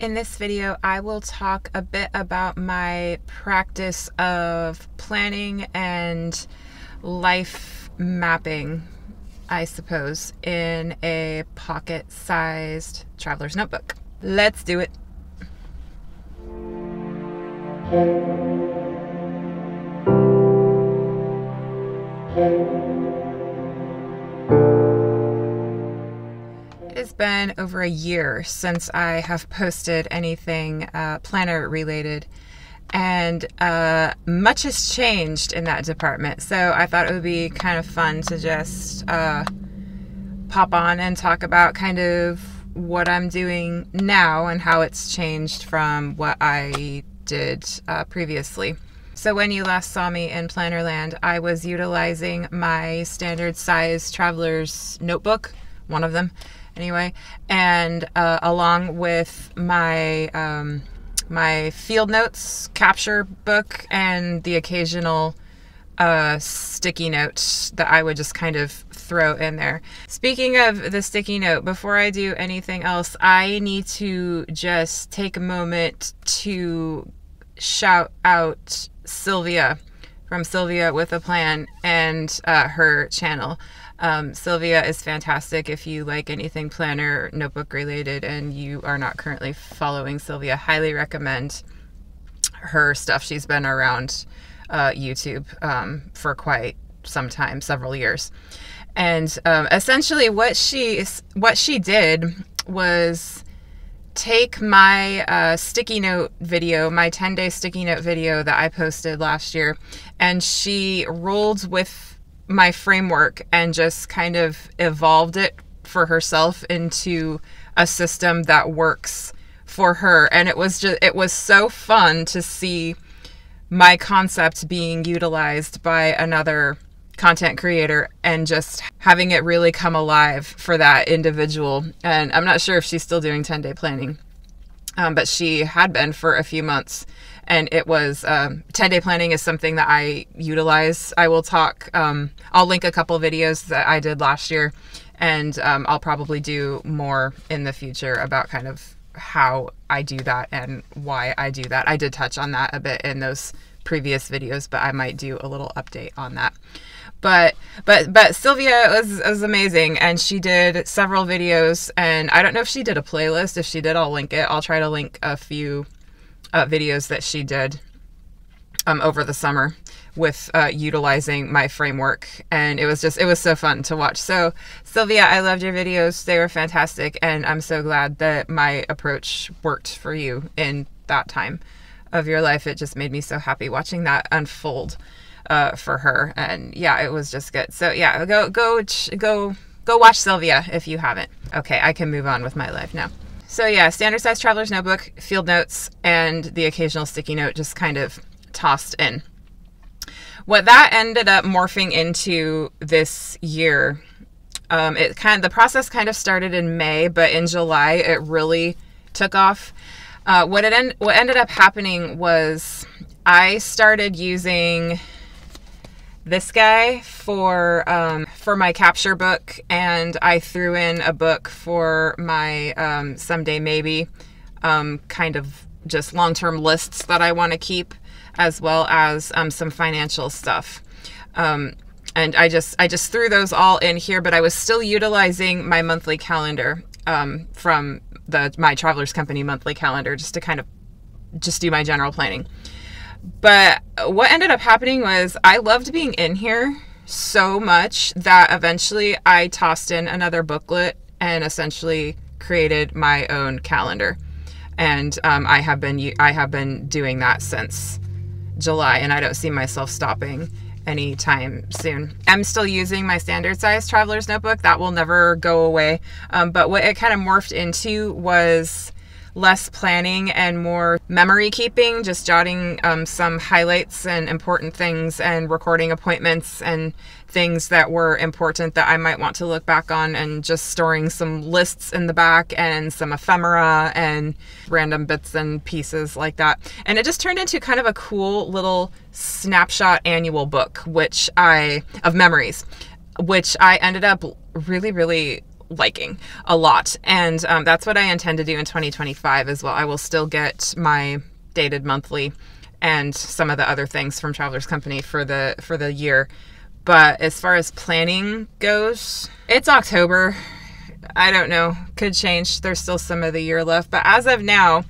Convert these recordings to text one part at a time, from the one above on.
In this video, I will talk a bit about my practice of planning and life mapping, I suppose, in a pocket sized traveler's notebook. Let's do it. It's been over a year since I have posted anything uh, planner related, and uh, much has changed in that department. So I thought it would be kind of fun to just uh, pop on and talk about kind of what I'm doing now and how it's changed from what I did uh, previously. So when you last saw me in Plannerland, I was utilizing my standard size traveler's notebook, one of them anyway, and uh, along with my um, my field notes capture book and the occasional uh, sticky note that I would just kind of throw in there. Speaking of the sticky note, before I do anything else, I need to just take a moment to shout out Sylvia from Sylvia with a Plan and uh, her channel. Um, Sylvia is fantastic if you like anything planner notebook related and you are not currently following Sylvia. Highly recommend her stuff. She's been around uh, YouTube um, for quite some time, several years. And um, essentially, what she what she did was take my uh, sticky note video, my 10 day sticky note video that I posted last year, and she rolled with my framework and just kind of evolved it for herself into a system that works for her. And it was just, it was so fun to see my concept being utilized by another content creator and just having it really come alive for that individual. And I'm not sure if she's still doing 10 day planning, um, but she had been for a few months. And it was um, 10 day planning is something that I utilize. I will talk, um, I'll link a couple videos that I did last year, and um, I'll probably do more in the future about kind of how I do that and why I do that. I did touch on that a bit in those previous videos, but I might do a little update on that but but but Sylvia was was amazing and she did several videos and I don't know if she did a playlist. If she did I'll link it. I'll try to link a few uh, videos that she did um, over the summer with uh, utilizing my framework and it was just it was so fun to watch. So Sylvia I loved your videos. They were fantastic and I'm so glad that my approach worked for you in that time of your life. It just made me so happy watching that unfold uh, for her. And yeah, it was just good. So yeah, go go go go watch Sylvia if you haven't. Okay, I can move on with my life now. So yeah, standard size traveler's notebook, field notes, and the occasional sticky note just kind of tossed in. What that ended up morphing into this year, um, it kind of, the process kind of started in May, but in July it really took off. Uh, what it en- what ended up happening was I started using this guy for um, for my capture book, and I threw in a book for my um, someday maybe um, kind of just long term lists that I want to keep, as well as um, some financial stuff. Um, and I just I just threw those all in here, but I was still utilizing my monthly calendar um, from the my travelers company monthly calendar just to kind of just do my general planning. But what ended up happening was I loved being in here so much that eventually I tossed in another booklet and essentially created my own calendar. And um, I have been I have been doing that since July, and I don't see myself stopping anytime soon. I'm still using my standard size traveler's notebook. That will never go away. Um, but what it kind of morphed into was less planning and more memory keeping, just jotting um, some highlights and important things and recording appointments and things that were important that I might want to look back on and just storing some lists in the back and some ephemera and random bits and pieces like that. And it just turned into kind of a cool little snapshot annual book, which I, of memories, which I ended up really, really liking a lot. And um, that's what I intend to do in 2025 as well. I will still get my dated monthly and some of the other things from Travelers Company for the for the year. But as far as planning goes, it's October. I don't know, could change. There's still some of the year left, but as of now,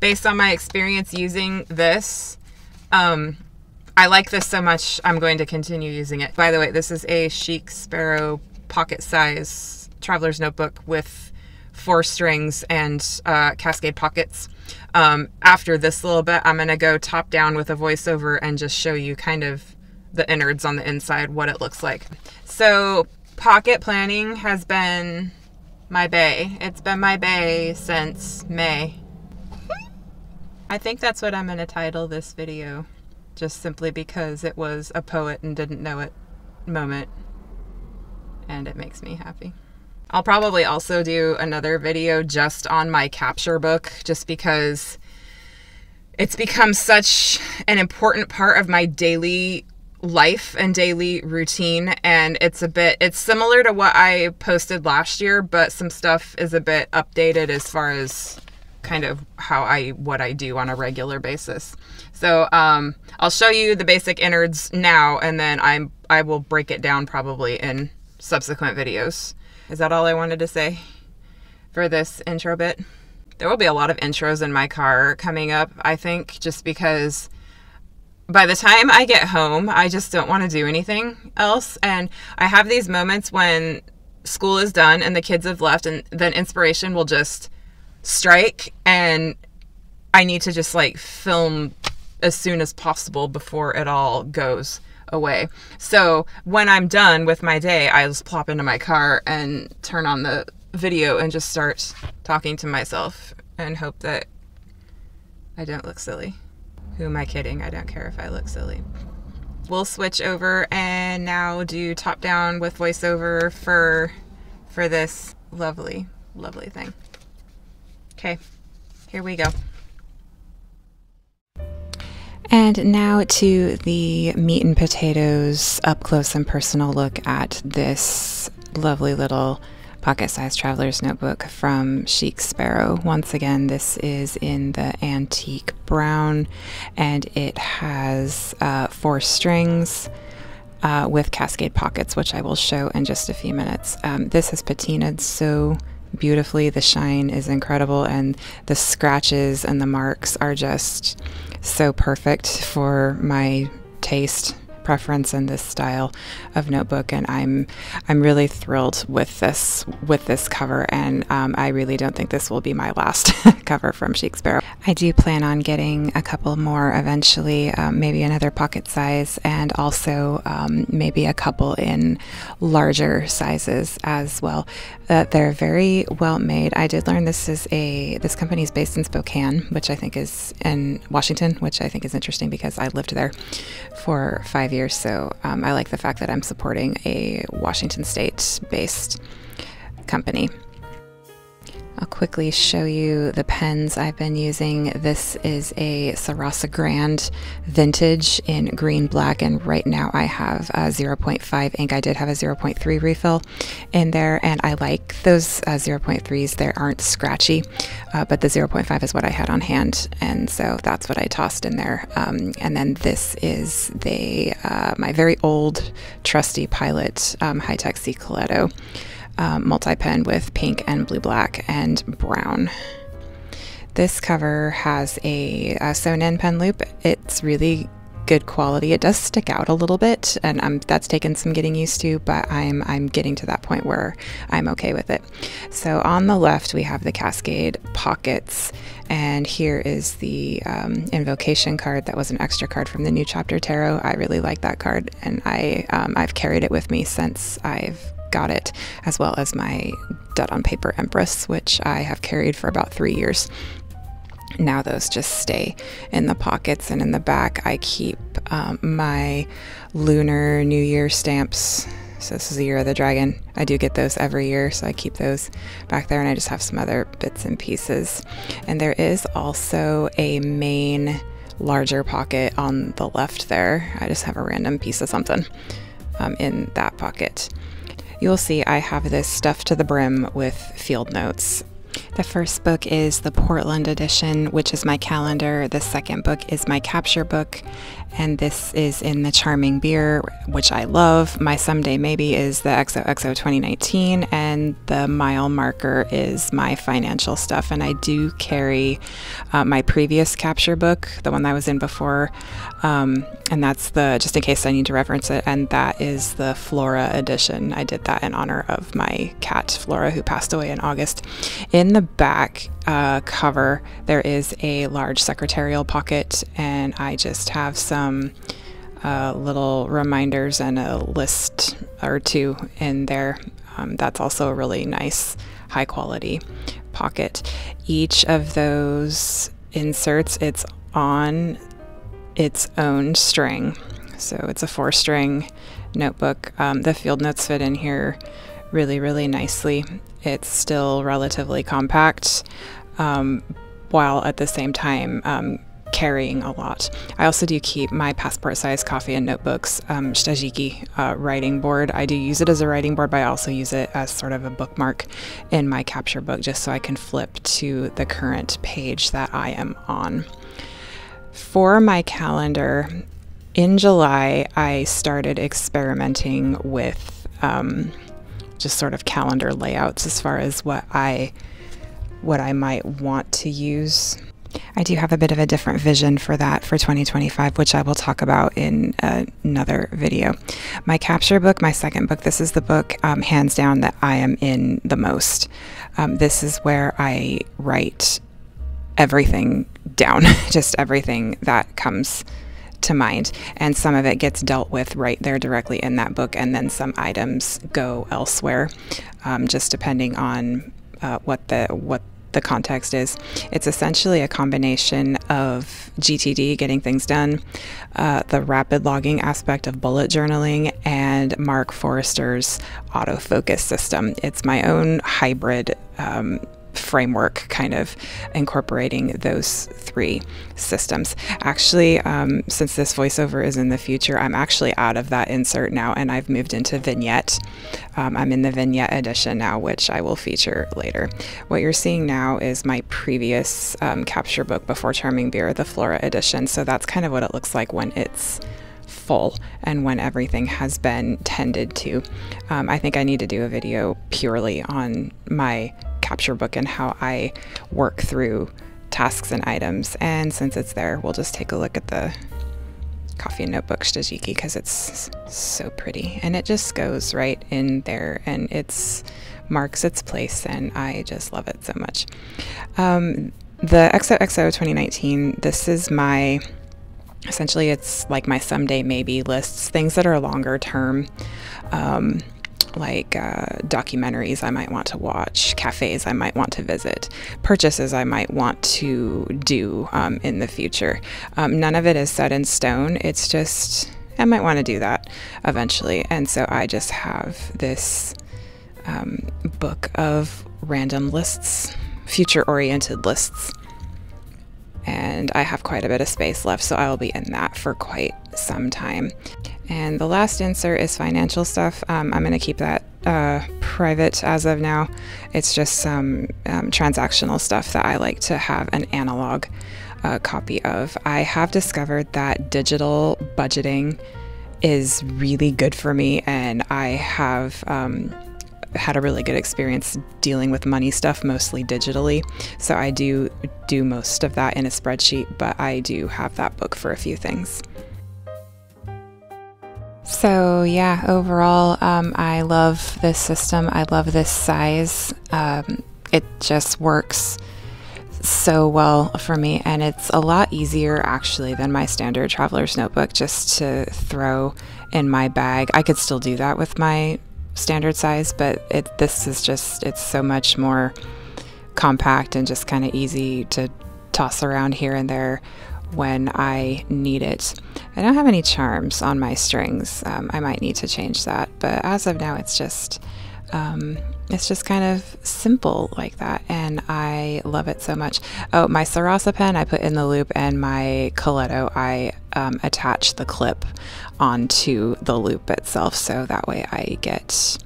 based on my experience using this, um, I like this so much, I'm going to continue using it. By the way, this is a Chic Sparrow pocket size traveler's notebook with four strings and uh, cascade pockets. Um, after this little bit, I'm going to go top down with a voiceover and just show you kind of the innards on the inside, what it looks like. So pocket planning has been my bae. It's been my bae since May. I think that's what I'm going to title this video, just simply because it was a poet and didn't know it moment, and it makes me happy. I'll probably also do another video just on my capture book, just because it's become such an important part of my daily life and daily routine and it's a bit it's similar to what I posted last year but some stuff is a bit updated as far as kind of how I what I do on a regular basis. So um, I'll show you the basic innards now and then I'm I will break it down probably in subsequent videos. Is that all I wanted to say for this intro bit? There will be a lot of intros in my car coming up, I think, just because by the time I get home, I just don't want to do anything else. And I have these moments when school is done and the kids have left, and then inspiration will just strike, and I need to just like film as soon as possible before it all goes away. So when I'm done with my day, I just plop into my car and turn on the video and just start talking to myself and hope that I don't look silly. Who am I kidding? I don't care if I look silly. We'll switch over and now do top down with voiceover for for this lovely, lovely thing. Okay, here we go. And now to the meat and potatoes up close and personal look at this lovely little pocket sized traveler's notebook from Chic Sparrow. Once again, this is in the antique brown and it has uh, four strings. Uh, with cascade pockets, which I will show in just a few minutes. Um, this is patinaed so beautifully. The shine is incredible, and the scratches and the marks are just so perfect for my taste preference in this style of notebook, and I'm I'm really thrilled with this with this cover, and um, I really don't think this will be my last cover from Sparrow. I do plan on getting a couple more eventually, um, maybe another pocket size, and also um, maybe a couple in larger sizes as well. Uh, they're very well made. I did learn this is a this company is based in Spokane, which I think is in Washington, which I think is interesting because I lived there for five years. So um, I like the fact that I'm supporting a Washington State based company. I'll quickly show you the pens I've been using. This is a Sarasa Grand Vintage in green black, and right now I have a 0.5 ink. I did have a 0.3 refill in there, and I like those uh, 0.3s. They aren't scratchy, uh, but the 0.5 is what I had on hand, and so that's what I tossed in there. Um, and then this is the uh, my very old trusty Pilot um, Hi-Tec C Coleto um, multi-pen with pink and blue black and brown. This cover has a, a sewn-in pen loop. It's really good quality. It does stick out a little bit, and um, that's taken some getting used to, but I'm I'm getting to that point where I'm okay with it. So on the left we have the Cascade pockets, and here is the um, invocation card. That was an extra card from the New Chapter Tarot. I really like that card, and I um, I've carried it with me since I've got it, as well as my Dot on Paper Empress, which I have carried for about three years. Now those just stay in the pockets and in the back. I keep um, my lunar New Year stamps. So this is the year of the dragon. I do get those every year, so I keep those back there, and I just have some other bits and pieces. And there is also a main larger pocket on the left there. I just have a random piece of something um, in that pocket. You'll see I have this stuffed to the brim with field notes. The first book is the Portland edition, which is my calendar. The second book is my capture book, and this is in the Charming Beer, which I love. My Someday Maybe is the XOXO 2019, and the mile marker is my financial stuff. And I do carry uh, my previous capture book, the one that I was in before, um, and that's the just in case I need to reference it, and that is the Flora edition. I did that in honor of my cat Flora, who passed away in August. In the back uh, cover, there is a large secretarial pocket, and I just have some uh, little reminders and a list or two in there. Um, that's also a really nice, high quality pocket. Each of those inserts, it's on its own string. So it's a four string notebook. Um, the field notes fit in here really, really nicely. It's still relatively compact um, while at the same time um, carrying a lot. I also do keep my passport size coffee and notebooks, um, uh, writing board. I do use it as a writing board, but I also use it as sort of a bookmark in my capture book just so I can flip to the current page that I am on. For my calendar, in July, I started experimenting with um, just sort of calendar layouts as far as what I what I might want to use. I do have a bit of a different vision for that for 2025, which I will talk about in another video. My capture book, my second book, this is the book, um, hands down, that I am in the most. Um, this is where I write everything down, just everything that comes to mind. And some of it gets dealt with right there directly in that book, and then some items go elsewhere, um, just depending on uh, what the what the context is. It's essentially a combination of GTD, getting things done, uh, the rapid logging aspect of bullet journaling, and Mark Forster's autofocus system. It's my own hybrid um, framework, kind of incorporating those three systems. Actually, um, since this voiceover is in the future, I'm actually out of that insert now and I've moved into Vignette. Um, I'm in the Vignette edition now, which I will feature later. What you're seeing now is my previous um, capture book before Charming Beer, the Flora edition. So that's kind of what it looks like when it's full and when everything has been tended to. Um, I think I need to do a video purely on my capture book and how I work through tasks and items. And since it's there, we'll just take a look at the coffee notebook Stajiki because it's so pretty and it just goes right in there and it's marks its place and I just love it so much. Um, the XOXO 2019, this is my essentially it's like my someday maybe lists, things that are longer term. Um, like uh, documentaries I might want to watch, cafes I might want to visit, purchases I might want to do um, in the future. Um, none of it is set in stone. It's just, I might want to do that eventually. And so I just have this um, book of random lists, future oriented lists. And I have quite a bit of space left, so I'll be in that for quite some time. And the last insert is financial stuff. Um, I'm going to keep that uh, private as of now. It's just some um, transactional stuff that I like to have an analog uh, copy of. I have discovered that digital budgeting is really good for me, and I have. Um, had a really good experience dealing with money stuff mostly digitally so i do do most of that in a spreadsheet but i do have that book for a few things so, yeah, overall, um, I love this system. I love this size. Um, it just works so well for me, and it's a lot easier actually than my standard traveler's notebook just to throw in my bag. I could still do that with my standard size, but it this is just it's so much more compact and just kind of easy to toss around here and there when I need it. I don't have any charms on my strings. Um, I might need to change that, but as of now, it's just um, it's just kind of simple like that, and I love it so much. Oh, my Sarasa pen I put in the loop, and my Coleto I um, attach the clip onto the loop itself, so that way I get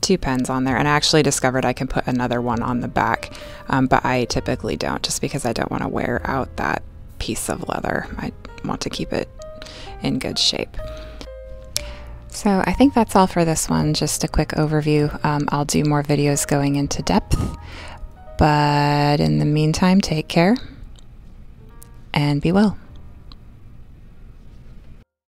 two pens on there, and I actually discovered I can put another one on the back, um, but I typically don't just because I don't want to wear out that piece of leather. I want to keep it in good shape. So I think that's all for this one. Just a quick overview. Um, I'll do more videos going into depth, but in the meantime, take care and be well.